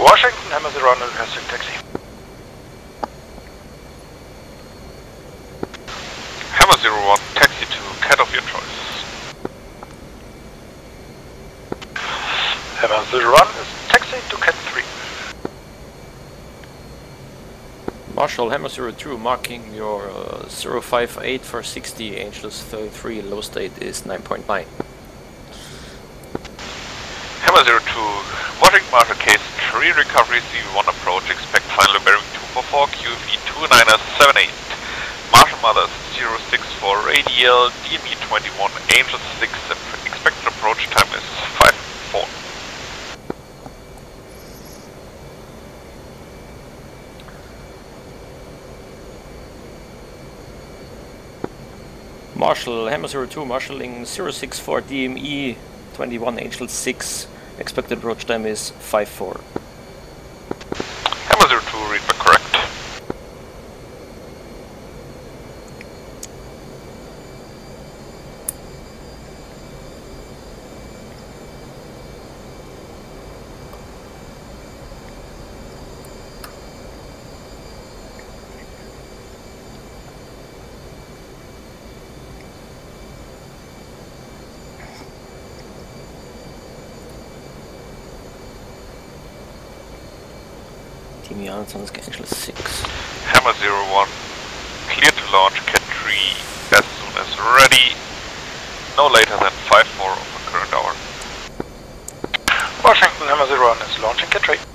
Washington, Hammer Zero One requesting taxi. Hammer Zero One, taxi to cat of your choice. Hammer Zero One is taxi to cat 3. Marshall Hammer 02 marking your uh, 058 for 60 Angelus 33 low state is 9.9. Hammer Zero Two, watching Marshall case 3 recovery CV1 approach, expect final bearing 244, QFE 2978. Marshall Mothers 064 radial, DME 21 Angel 6, expected approach time is 5-4. Marshall Hammer 02 marshalling 064 DME 21 Angel 6 expected approach time is 5-4. Hammer Zero Two, read back correct. DME 21 Angel 6. Hammer Zero One, clear to launch Cat 3 as soon as ready, no later than 5-4 of the current hour. Washington, Hammer Zero One is launching cat 3.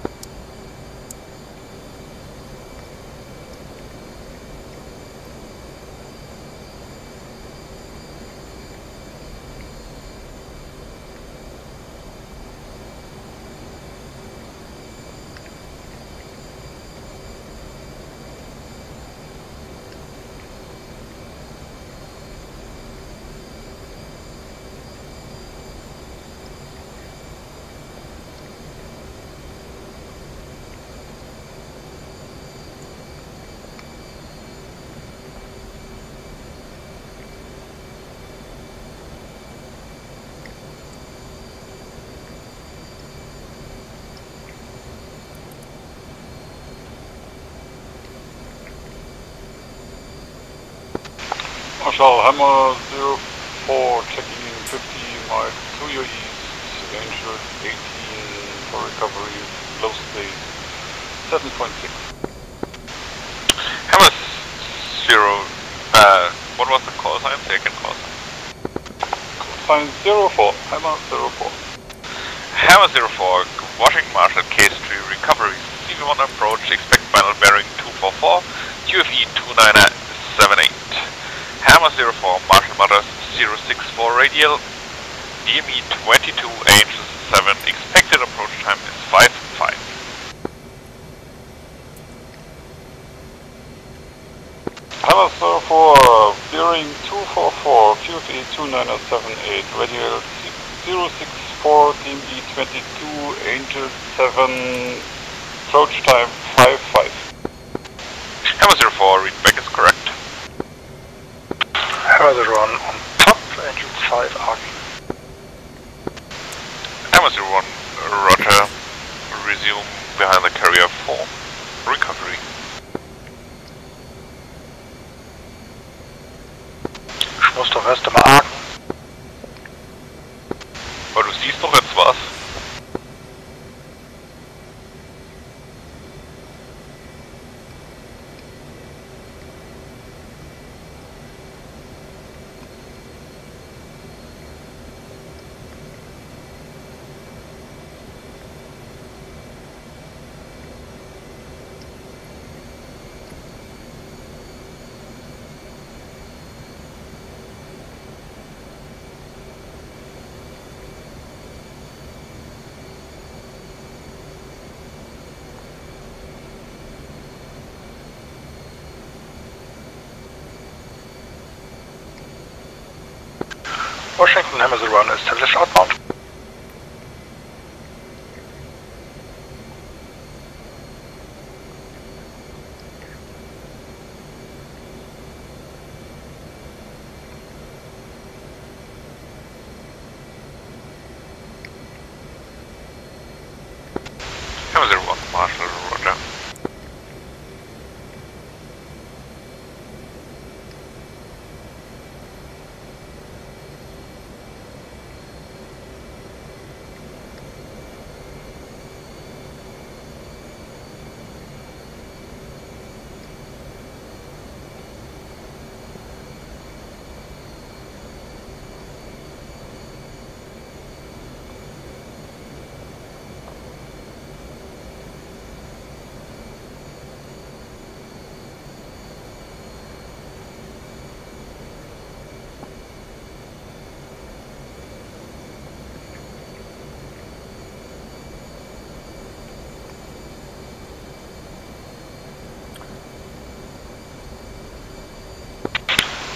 Marshall Hammer 04 checking in 50 miles to your east, Angel 18 for recovery, low state 7.6. Hammer Zero, uh, what was the call sign? Second call sign. Sign 04, Hammer 04. Hammer 04, Washington Marshall Case 3 recovery, CV1 approach, expect final bearing 244, QFE 2978. Hammer 04, Marshall Mothers 064 radial, DME 22 Angels 7, expected approach time is 5-5. Hammer 04, bearing 244, QFE 2978, radial 064, DME 22, Angel 7, approach time 55. Hammer 04, read back is correct. Hammer Zero One on top, engine 5 arcing. Hammer 01, roger, resume behind the carrier for recovery. Ich muss doch erst einmal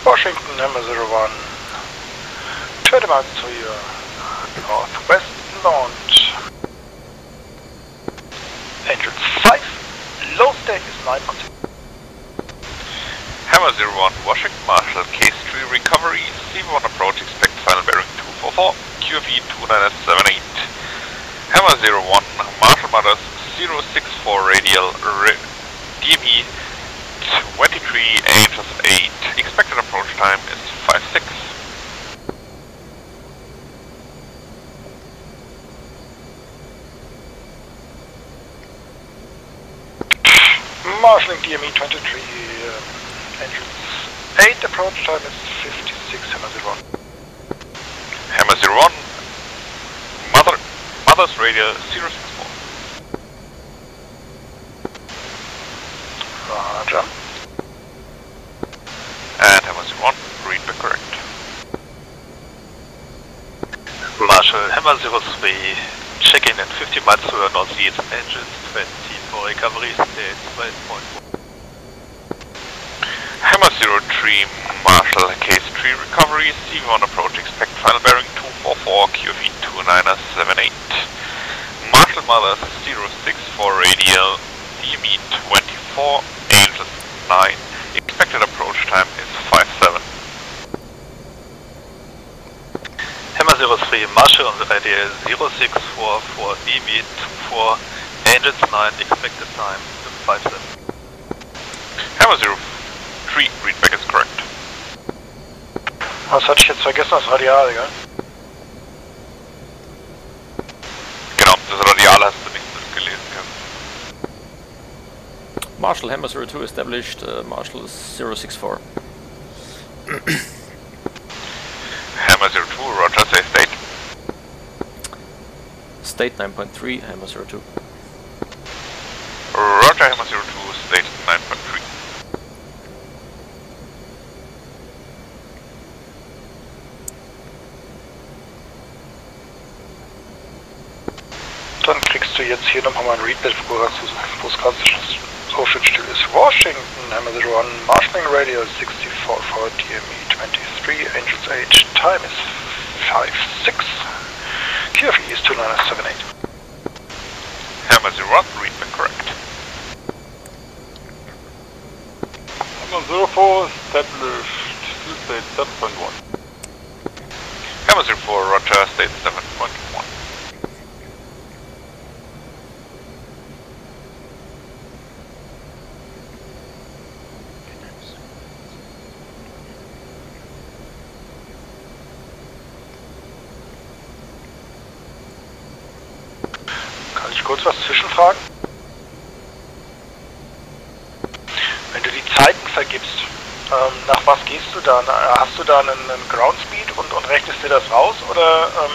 Washington, Hammer 01. 20 miles to your northwest launch. Angels 5. Low state is 9 knots. Hammer 01, Washington Marshall, case 3 recovery, CV1 approach, expect final bearing 244, QFE 2978. Hammer 01, Marshall Mothers 064 radial, re- DME 23 Angels 8, expected approach time is 56. Marshalling DME 23. Um, Angels 8. Approach time is 56. Hammer 01. Hammer 01, Mother, Mother's radial 064. Roger. 103, check in at 50 miles to our northeast, Angels 20 for recovery state 12.1. Hammer 03, Marshall, case 3 recovery, cv1 approach, expect final bearing 244, QFE 2978. Marshall Mother 06 radial, DME 24, Angels 9, expected approach time is 5. Hammer 03, Marshall on the radial 064 for DME 24, Angels 9, expected time 57. Hammer 03, readback is correct. Was hatte ich jetzt vergessen? Das Radial, gell? Genau, das Radial hast du nicht mitgelesen gehabt. Marshall Hammer 02 established, uh, Marshall 064. Hammer 02, Roger, say state. State 9.3, Hammer 02. Roger, Hammer 02, state 9.3. Dann kriegst du jetzt hier nochmal mein Readbit, wo es wo es gerade so schön still ist. Washington, Hammer 01, Marshalling Radio 64 for DME 23, Angels 8, time is 56, QFE is 2978. Hammer 01, readback correct. Hammer 04 established, still state 7.1. Hammer 04, Roger, state 7.1. ich kurz was zwischenfragen? Wenn du die Zeiten vergibst, ähm, nach was gehst du dann? Hast du da einen, einen Ground Speed und, und rechnest dir das raus oder ähm,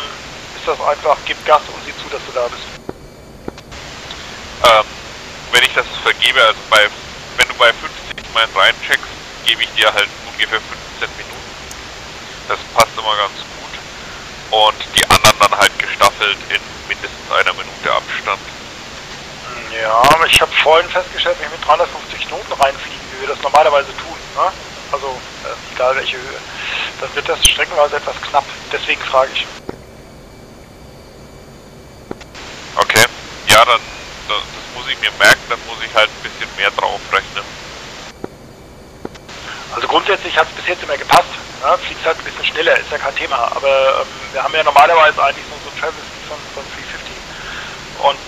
ist das einfach, gib Gas und sieh zu, dass du da bist? Ähm, wenn ich das vergebe, also bei, wenn du bei 50 Meilen reincheckst, gebe ich dir halt ungefähr 15 Minuten. Das passt immer ganz gut. Und die anderen dann halt gestaffelt in mindestens einer Minute Abstand. Ja, ich habe vorhin festgestellt, wenn ich mit 350 Knoten reinfliegen, wie wir das normalerweise tun, ne? also äh, egal welche Höhe, dann wird das streckenweise etwas knapp. Deswegen frage ich. Okay, ja, dann das, das muss ich mir merken, dann muss ich halt ein bisschen mehr draufrechnen. Also grundsätzlich hat es bis jetzt immer gepasst. Ne? Fliegst halt ein bisschen schneller, ist ja kein Thema. Aber ähm, wir haben ja normalerweise eigentlich so, so Speed von, von 350. Und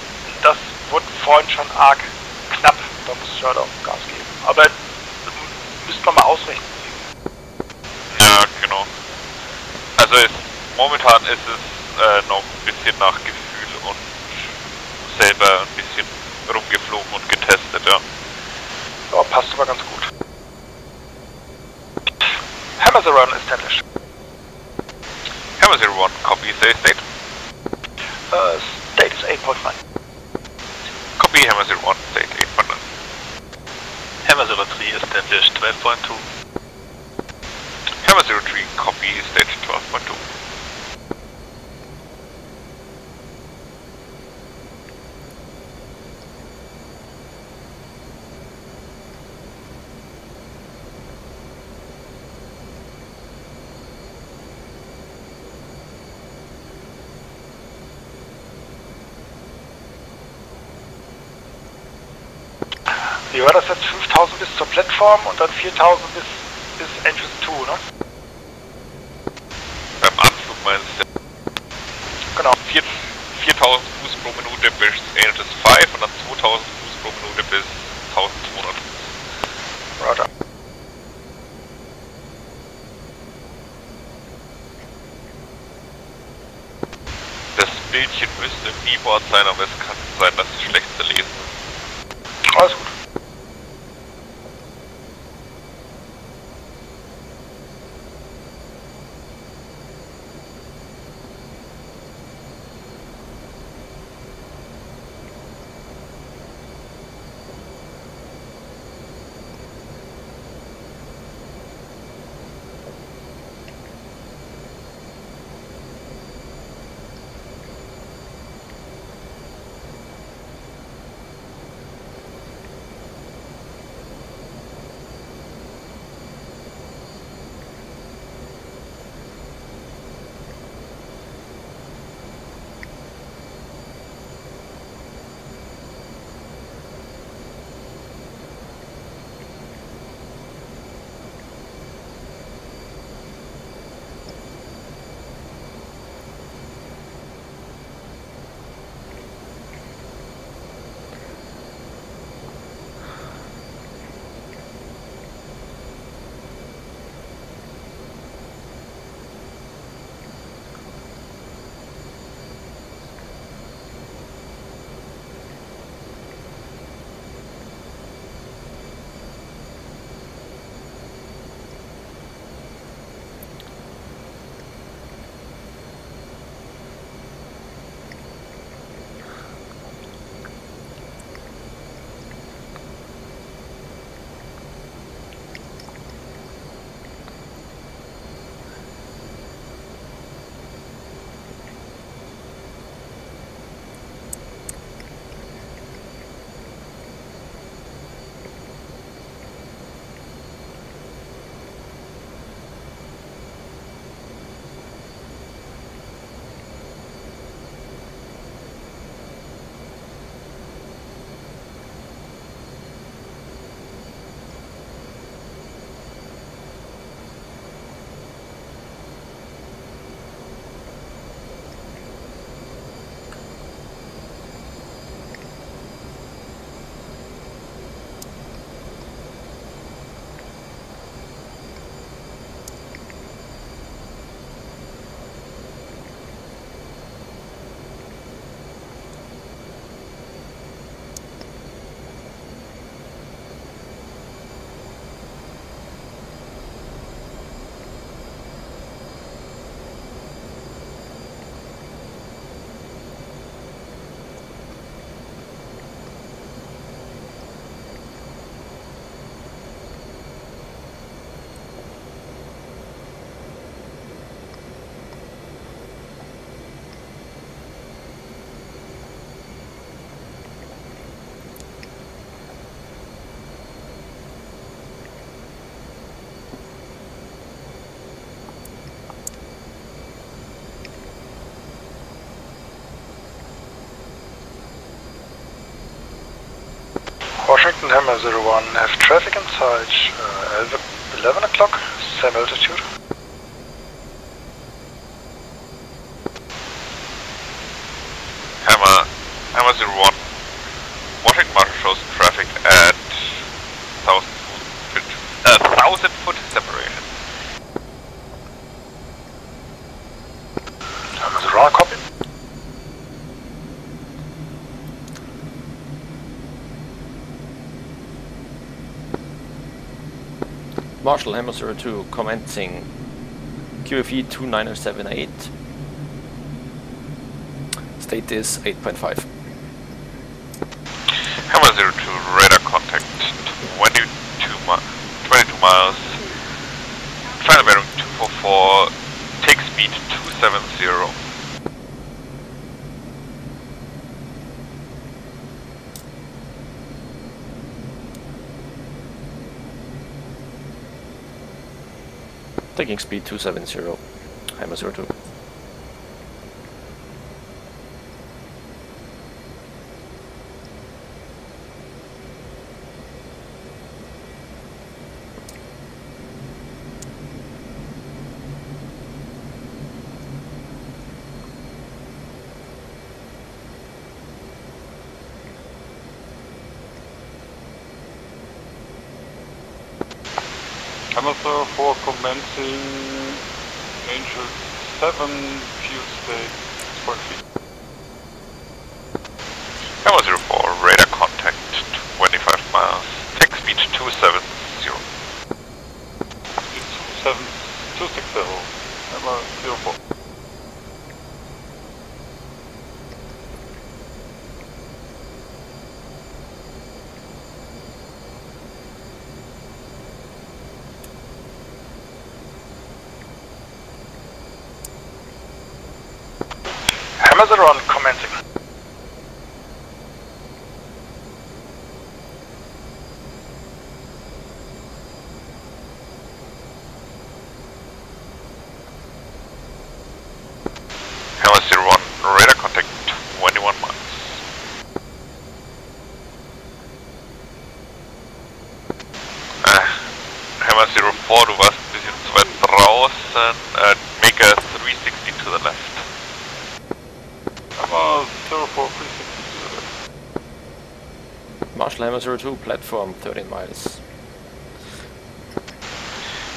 das wurde vorhin schon arg knapp. Da muss ich halt auch Gas geben. Aber müsste man mal ausrechnen. Ja, genau. Also es, momentan ist es äh, noch ein bisschen nach Gefühl und selber ein bisschen Uniform und dann 4000 bis Washington Hammer 01, have traffic inside uh, 11 o'clock, same altitude. Hammer, Hammer 01. Washington Marshal shows traffic at 1000 foot, uh, 1000 foot separation. Hammer 01, copy. Marshal Hammer 02 commencing QFE 2978. State is 8.5. Hammer 02, radar contact 22, mi 22 miles. Final bearing 244, take speed 270. Taking speed 270. Hammer 02. Hammer 4 commencing Angel 7 fuel state 6.3. Hammer 04, radar contact 25 miles, tech speed 270. It's 27, 260, Hammer 04. Hamazeron commencing. 102, platform thirty miles.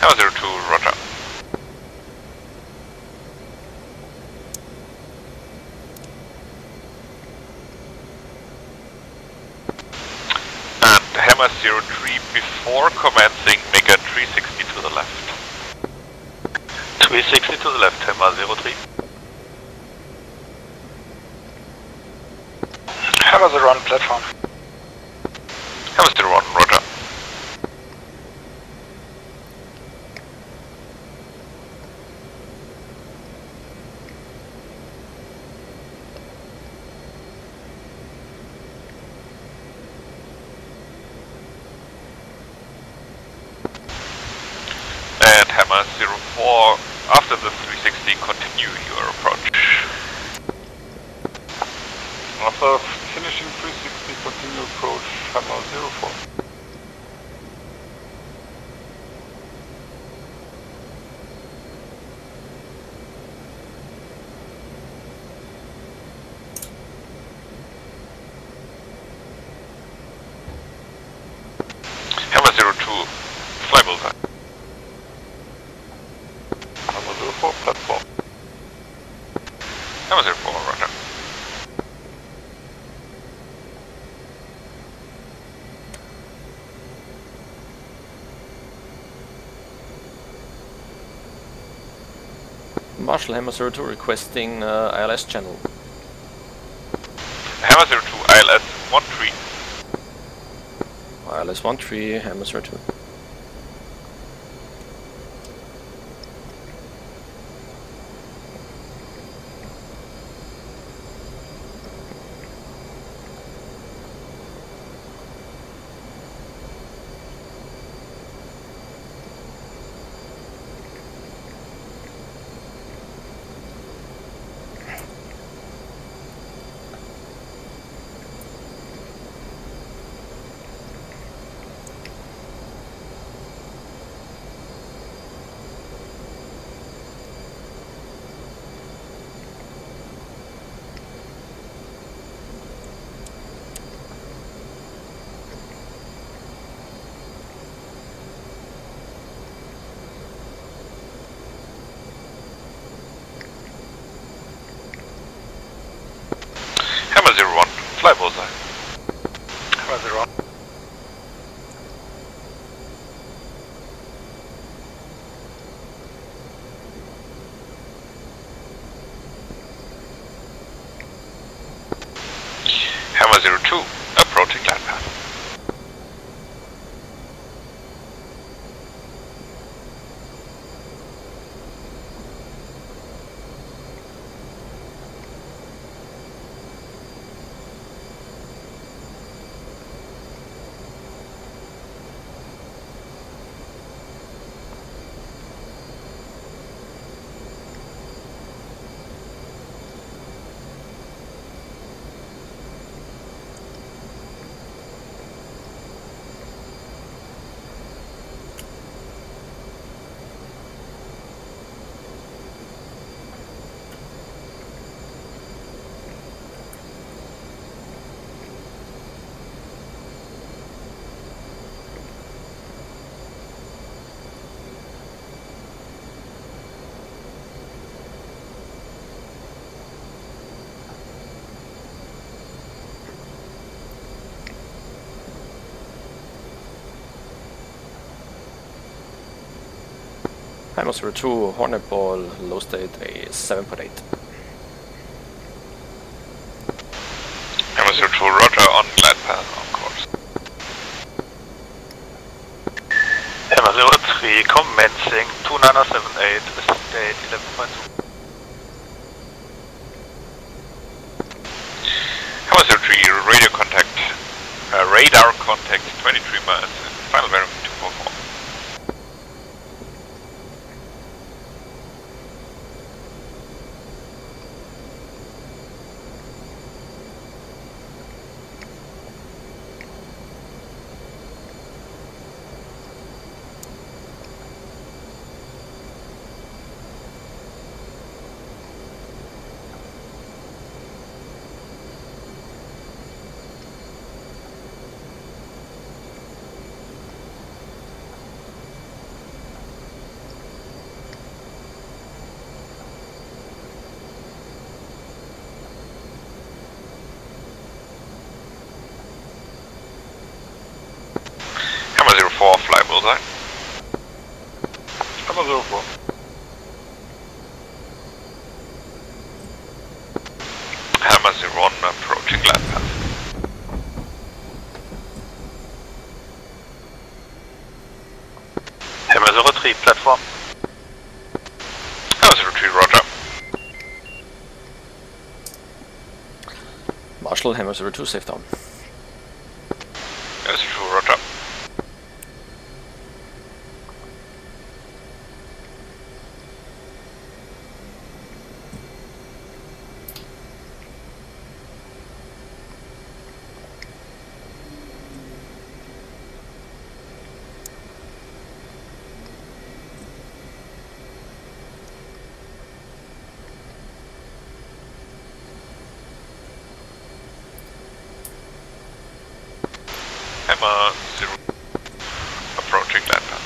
102, roger. And Hammer 03 before commencing, make a 360 to the left. 360 to the left, Hammer 03. Hammer run platform. After the 360, continue your approach. After finishing 360, continue approach Hammer 04. Hammer 02, fly bullseye. Hammer 04 platform. Hammer 04, roger. Marshall Hammer 02 requesting uh, ILS channel. Hammer 02, ILS 13. ILS 13, Hammer 02. Hammer 01, fly Hammer 02, Hornet Ball, low state a 7.8. Hammer 02, roger on glide path on course. Hammer 03, commencing 2978, state 11.2. Hammer 03, radio contact, uh, radar contact 23 miles and final bearing 244. Hammer 04, fly bullseye. Hammer 04. Hammer 01, approaching glide path. Hammer 03, platform. Hammer 03, roger. Marshall, Hammer 02, safe down. Hammer 02, roger. Hammer 0, approaching glide path.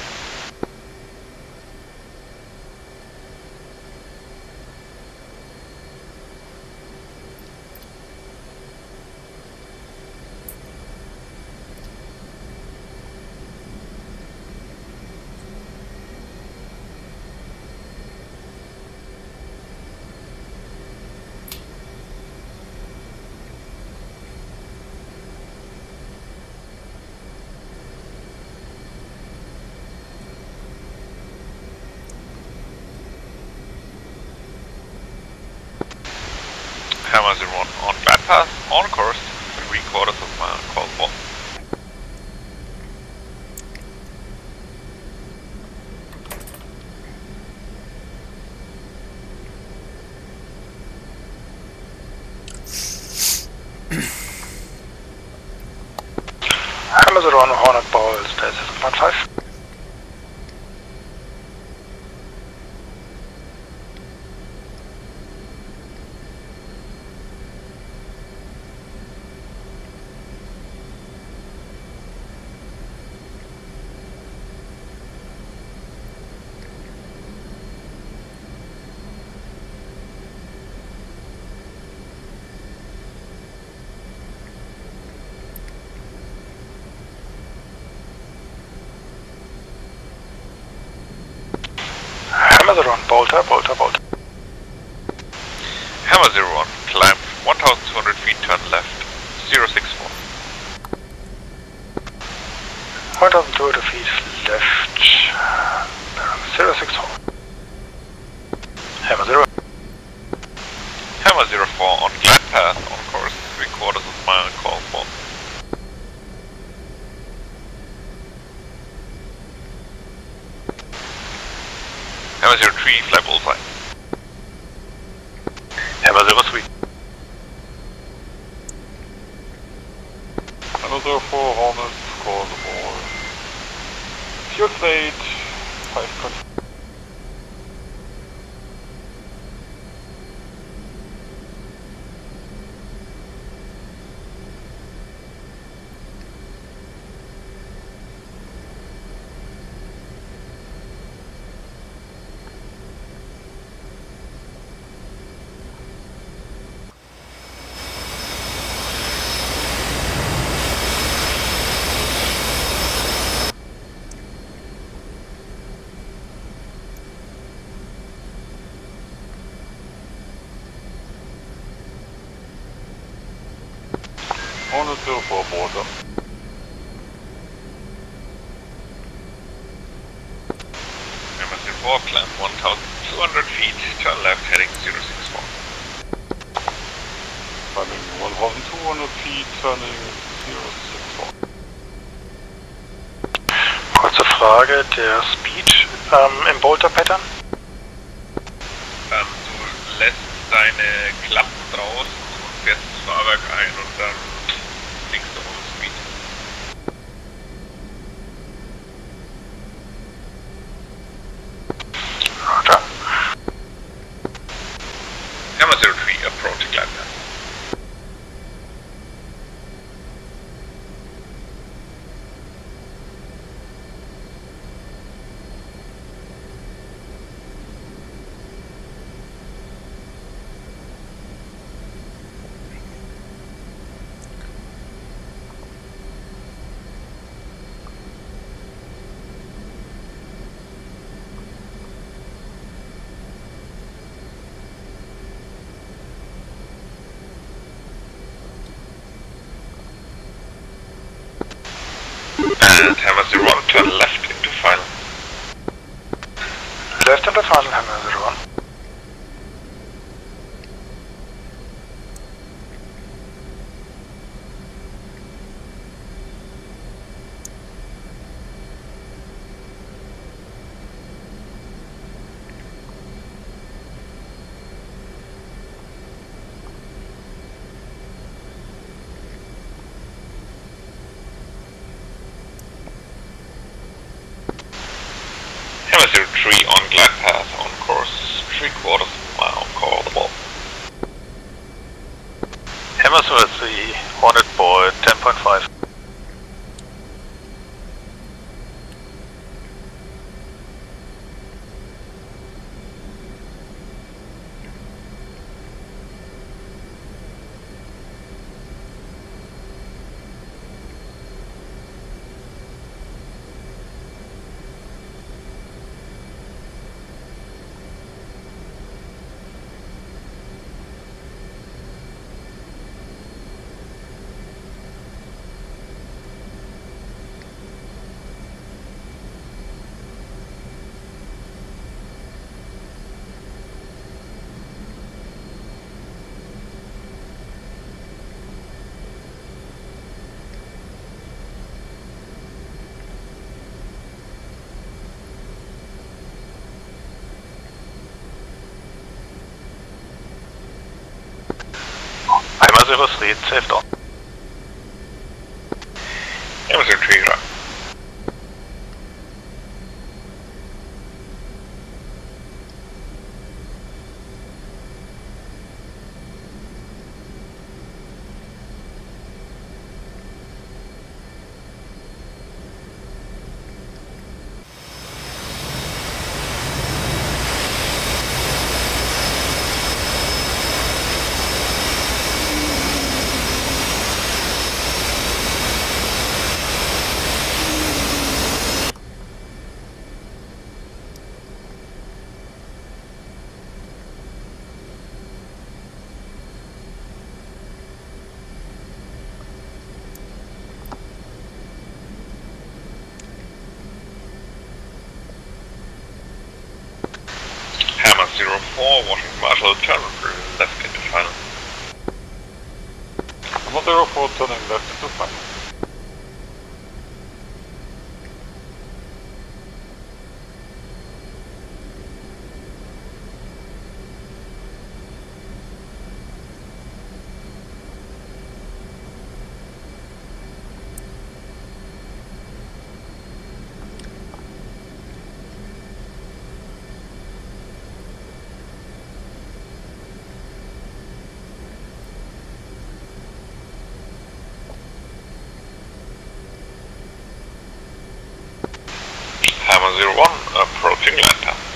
Hammer 01 on glide path, on course, three quarters of mile, call for. Hammer 01, Hornet Ball, state 7.5. Hammer 01, bolter, bolter, bolter. Hammer 01, climb 1200 feet, turn left, 064. 1200 feet left, bearing 064. Hammer 0. Hammer 04 on glide path, on course, three quarters of a mile, call for. Hammer 03, fly bullseye. Hammer 03. Hammer 04, Hornet, score the ball. Fuel state 5.5. Hornet Hammer 03, approach glide path. 3 on glide path on course 3 quarters mile callable. Hammersworth, the Hornet ball, 10.5. Hammer 03, 4, Washington Marshal, Charlie Crew, left into final. Another 04, turning left into final. one approaching Lanta.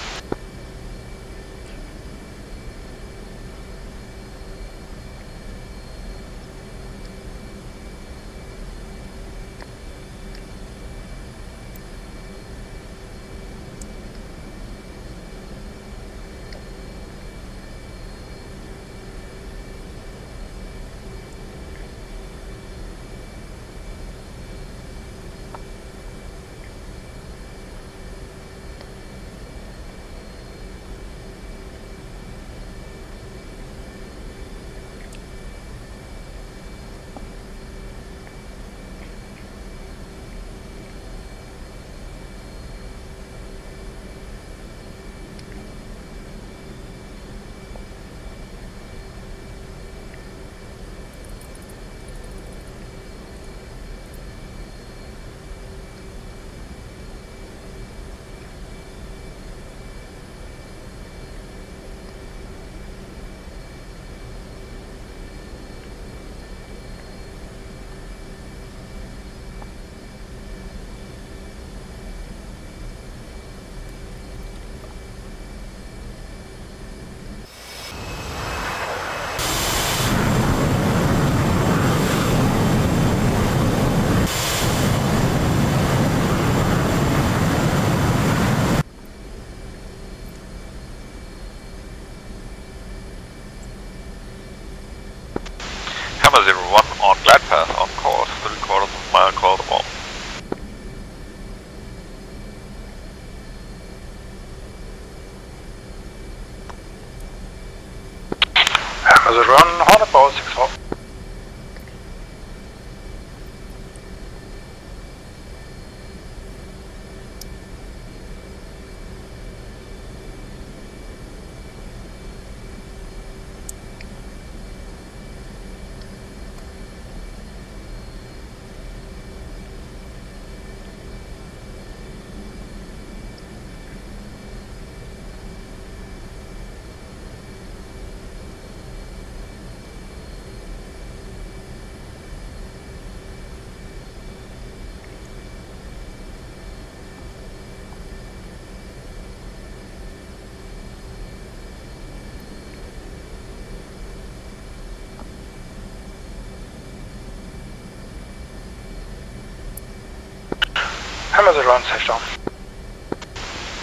Hammer 01, safe down.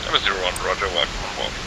Hammer 01, roger, welcome on board.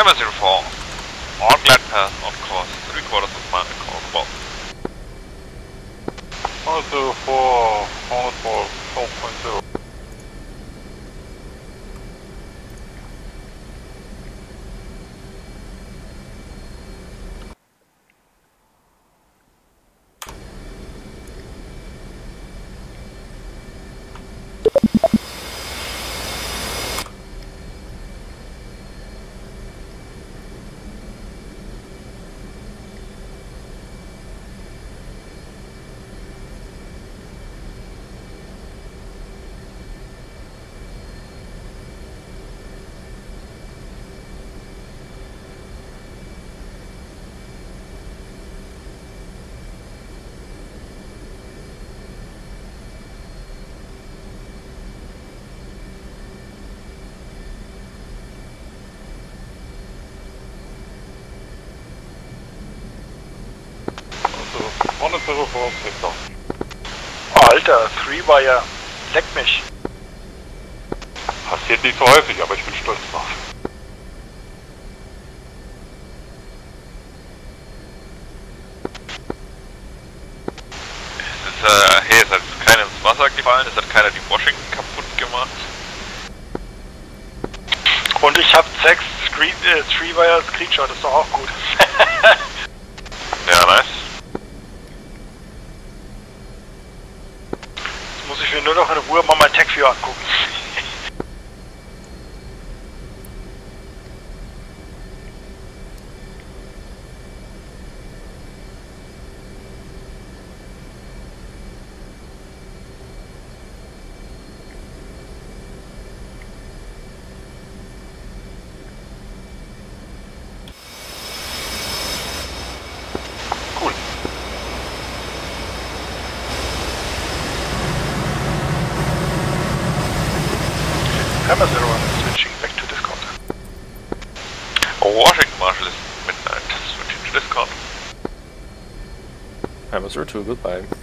M04. All glide path on course, three quarters of mile across the bottom. 104, 104, 12.0. Hamburg, Alter, Three-Wire, leck mich. Passiert nicht so häufig, aber ich bin stolz drauf. Es ist, äh, hey, es hat keiner ins Wasser gefallen, es hat keiner die Washington kaputt gemacht. Und ich habe sechs Screen, äh, Three-Wire Screenshot, ist doch auch gut. Hammer 02, goodbye.